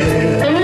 just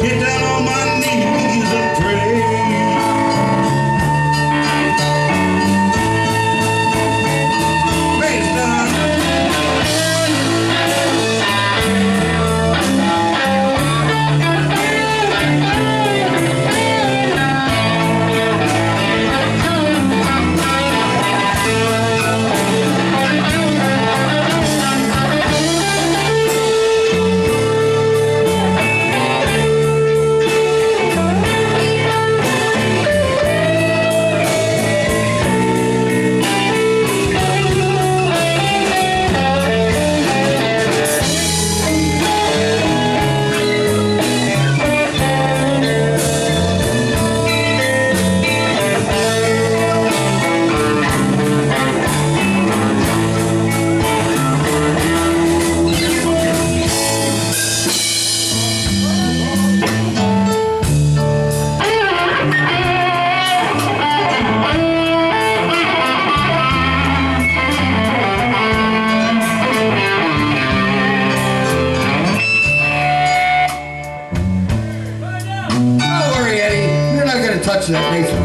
Get down that Mason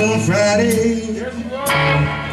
On Friday.